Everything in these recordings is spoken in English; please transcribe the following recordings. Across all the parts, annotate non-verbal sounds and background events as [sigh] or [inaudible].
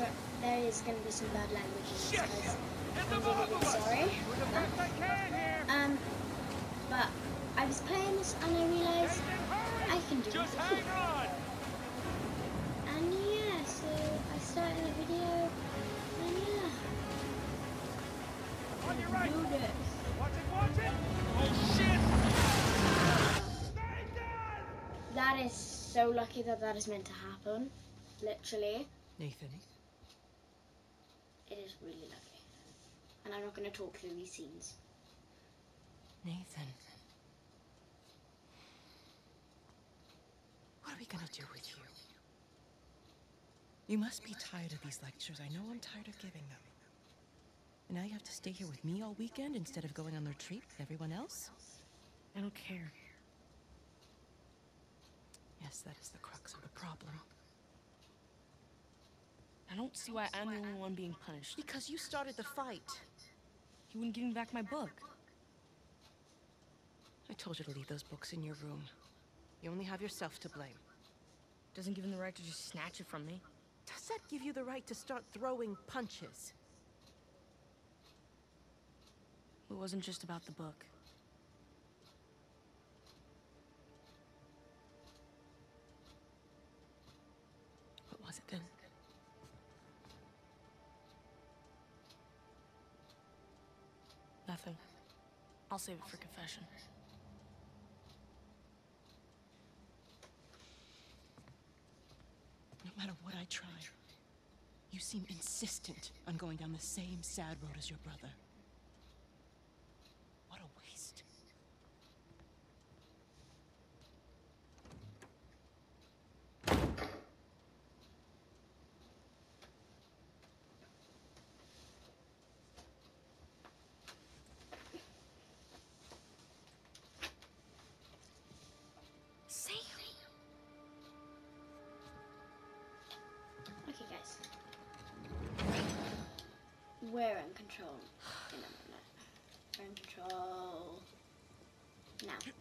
sorry, there is going to be some bad language in this, guys. I'm really sorry. Um, but I was playing this and I realised I can do Just it. hang on! And yeah, so I started the video, and yeah, On your right! do this. Watch it, watch it! Oh shit! Stay! That is so lucky that that is meant to happen. Literally, Nathan, is really lucky. And I'm not going to talk through these scenes. Nathan. What are we gonna do with you? You must be tired of these lectures. I know I'm tired of giving them. And now you have to stay here with me all weekend instead of going on the retreat with everyone else? I don't care. Yes, that is the crux of the problem. I don't see why I'm the only one being punished. Because you started the fight. You wouldn't give me back my book. I told you to leave those books in your room. You only have yourself to blame. Doesn't give him the right to just snatch it from me. Does that give you the right to start throwing punches? It wasn't just about the book. Nothing. I'll save it for confession. No matter what I try, you seem insistent on going down the same sad road as your brother. We're in control in a minute. We're in control now.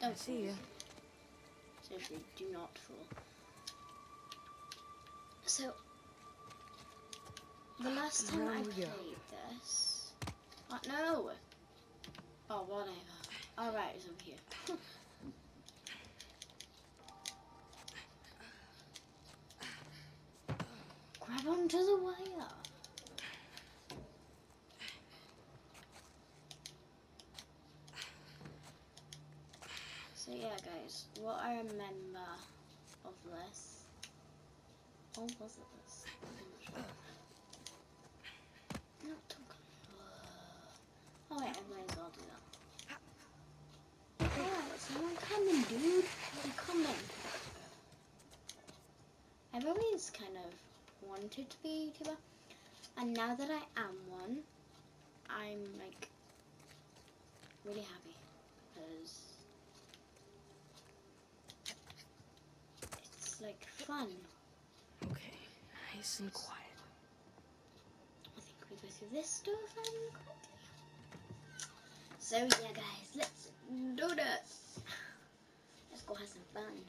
Don't see you. Seriously, do not fall. So, the last time I played this. What? No! Oh, whatever. Alright, it's over here. [laughs] onto the wire. So yeah, guys, what I remember of this. Or was it this? Not talking. Oh wait, I might as well do that. Alright, someone coming, dude. I'm coming. Kind of wanted to be a YouTuber, and now that I am one, I'm like really happy because it's like fun. Okay, nice and quiet. I think we go through this door fairly quickly. So yeah, guys, let's do this. Let's go have some fun.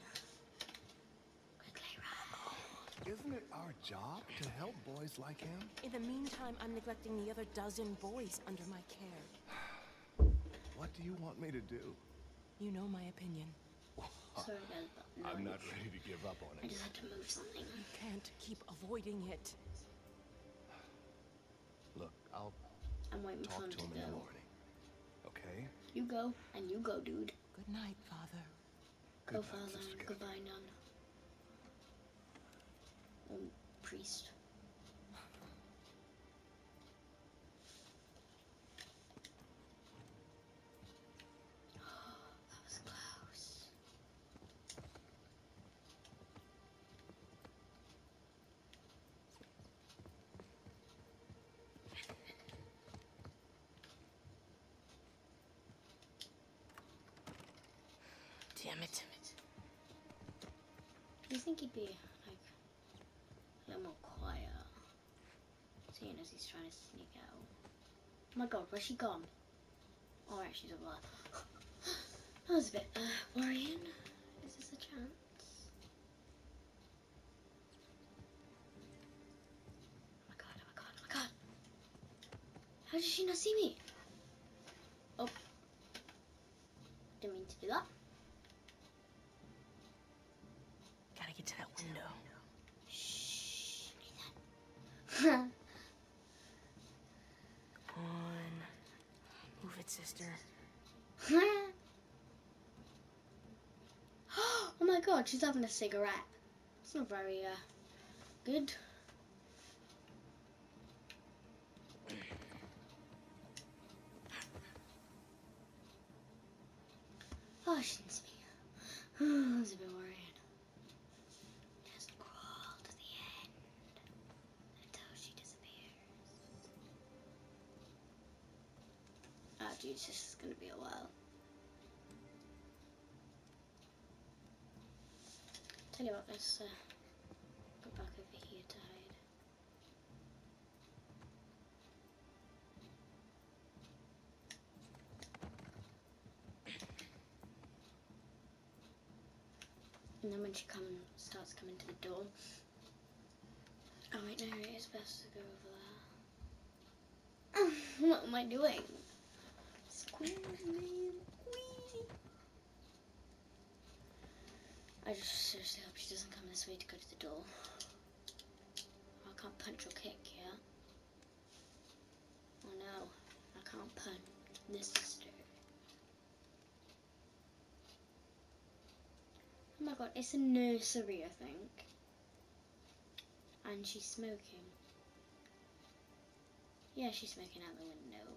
Quickly, right? Isn't it our job to help boys like him? In the meantime, I'm neglecting the other dozen boys under my care. [sighs] What do you want me to do? You know my opinion. Sorry, guys, no, I'm not ready to give up on it. I it. just had to move something. You can't keep avoiding it. Look, I'll I'm waiting for him talk to to him in the morning. Okay? You go, and you go, dude. Good night, Father. Go, Good night, father. Goodbye, nun. Oh, priest. that was close. Damn it. Do you think he'd be a bit more quiet. Uh, seeing as he's trying to sneak out. Oh my god, where's she gone? Oh, Alright, she's over there. [sighs] that was a bit uh, worrying. Is this a chance? Oh my god, oh my god, oh my god! How did she not see me? Oh. Didn't mean to do that. Gotta get to that window. On. Move it, sister. [gasps] oh my god, she's having a cigarette. It's not very uh, good. Oh, she didn't see me. [sighs] I was a bit worried. Just crawl to the end until she disappears. Jesus, this is gonna be a while. Tell you what, let's uh, go back over here to hide. And then when she come, starts coming to the door. Oh wait, no, it is best to go over there. [laughs] what am I doing? I just seriously hope she doesn't come this way to go to the door. I can't punch or kick, yeah? Oh no, I can't punch this sister. Oh my god, it's a nursery, I think. And she's smoking. Yeah, she's smoking out the window,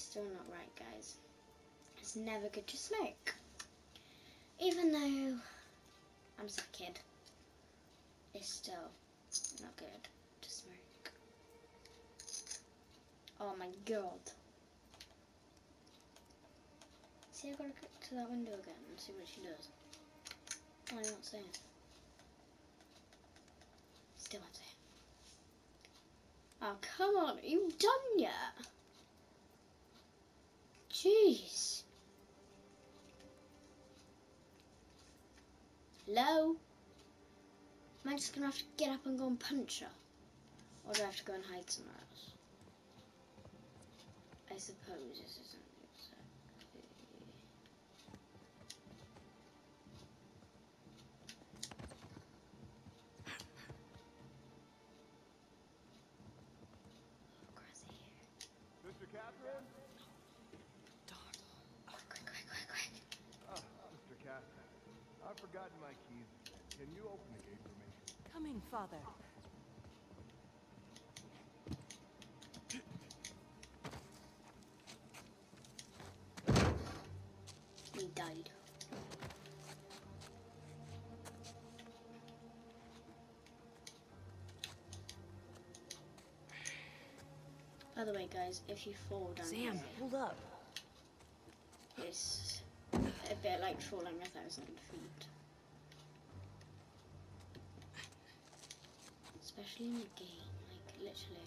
still not right, guys. It's never good to smoke. Even though I'm a kid, it's still not good to smoke. Oh my god. See, I've gotta go to that window again and see what she does. Oh, I don't see it. Still not see it. Oh, come on. Are you done yet? Jeez. Hello? Am I just gonna have to get up and go and punch her? Or do I have to go and hide somewhere else? I suppose this isn't. Mr. Catherine? I've forgotten my keys. Can you open the gate for me? Coming, Father. We died. By the way, guys, if you fall down Sam, hold up. it's a bit like falling a thousand feet. Especially in the game, like literally.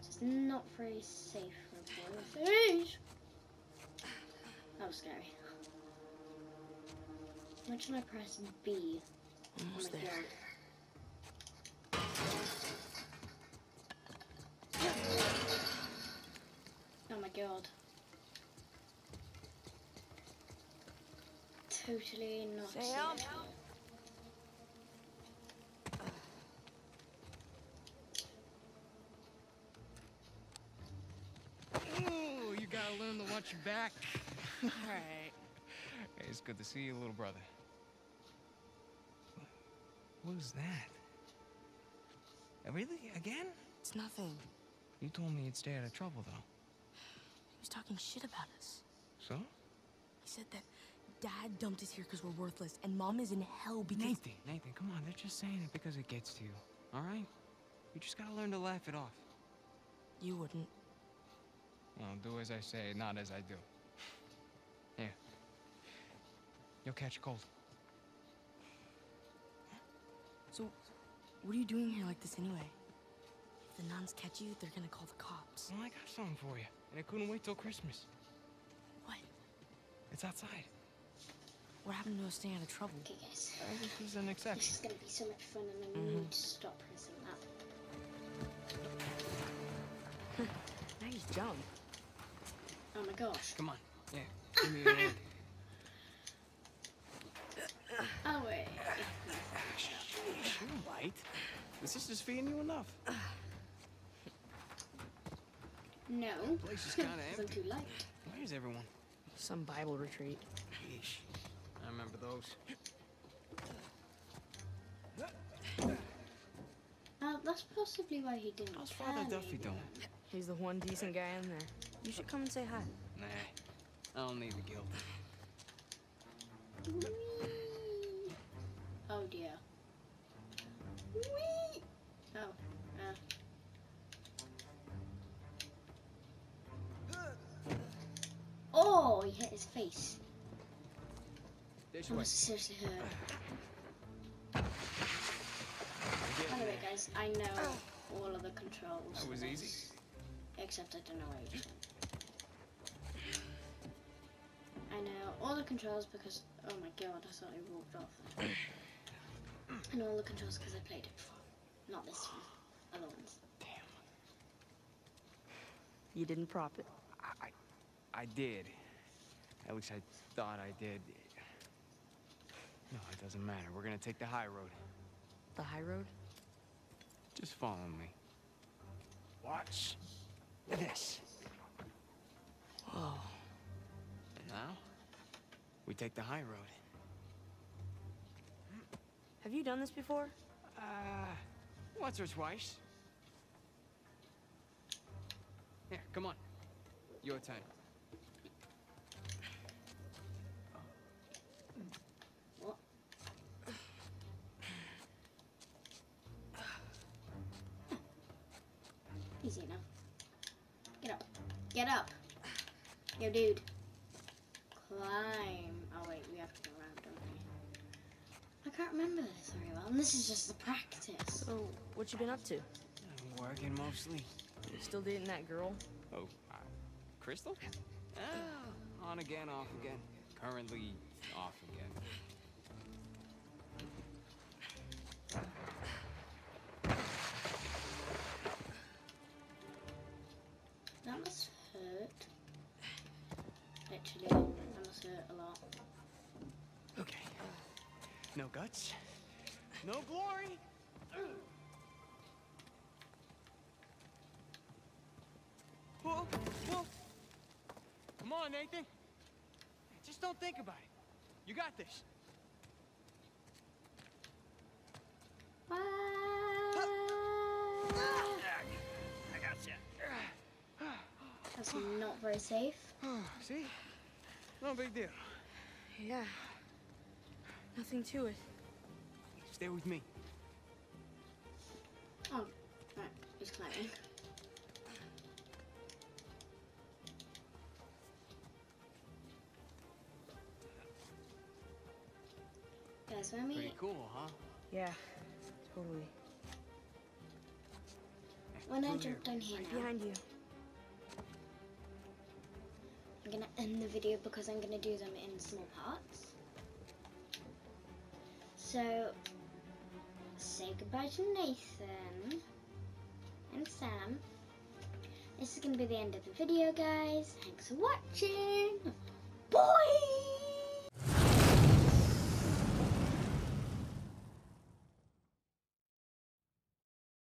It's not very safe for a boy with fish. That was scary. Imagine I press B. Oh Almost there. god. God. Totally not Sam? safe. Ooh, you gotta learn to watch your back. Alright. [laughs] Hey, it's good to see you, little brother. What was that? Uh, Really? Again? It's nothing. You told me you'd stay out of trouble, though. He was talking shit about us. So? He said that Dad dumped us here because we're worthless, and Mom is in hell because. Nathan, Nathan, come on. They're just saying it because it gets to you. Alright? You just gotta learn to laugh it off. You wouldn't. Well, do as I say, not as I do. Here. You'll catch a cold. So, what are you doing here like this anyway? If the nuns catch you, they're gonna call the cops. Well, I got something for you. And it couldn't wait till Christmas. What? It's outside. What happened to us staying out of trouble? Okay, guys. Uh, this was an This is gonna be so much fun, and I Mhm. need to stop pressing that. [laughs] Now he's jump. Oh my gosh. Come on. Yeah. Give me your hand. [laughs] Oh wait. She won't bite. The sister's feeding you enough. [sighs] [sighs] No. place is kind of empty. too light. Where's everyone? Some Bible retreat. Yeesh. I remember those. Uh, that's possibly why he didn't. How's Father care, Duffy maybe. doing? He's the one decent guy in there. You should come and say hi. Nah. I don't need the guilt. Whee! Oh dear. Whee! His face. This That way. must have seriously hurt. Get By the way, guys, I know all of the controls. That was easy. Except I don't know Asian. I know all the controls because, oh my god, I thought he walked off. I know all the controls because I played it before. Not this one, other ones. Damn. You didn't prop it. I, I, I did. At least I thought I did. No, it doesn't matter. We're gonna take the high road. The high road? Just follow me. Watch this. Whoa. And now, we take the high road. Have you done this before? Uh, once or twice. Here, come on. Your turn. Up. Yo, dude. Climb. Oh, wait, we have to go around, don't we? I can't remember this very well, and this is just the practice. So, what you been up to? I'm working mostly. Still dating that girl? Oh, uh, Crystal? Ah, on again, off again. Currently off again. A lot. Okay. No guts. No glory. Whoa, whoa. Come on, Nathan. Just don't think about it. You got this. I got you. That's not very safe. [sighs] See? No big deal. Yeah. Nothing to it. Stay with me. Oh, right, he's climbing. Guys, when we Pretty cool, huh? Yeah. Totally. when I Through jump down here now, Behind you. I'm gonna end the video because I'm gonna do them in small parts. So, say goodbye to Nathan and Sam. This is gonna be the end of the video, guys. Thanks for watching. Bye!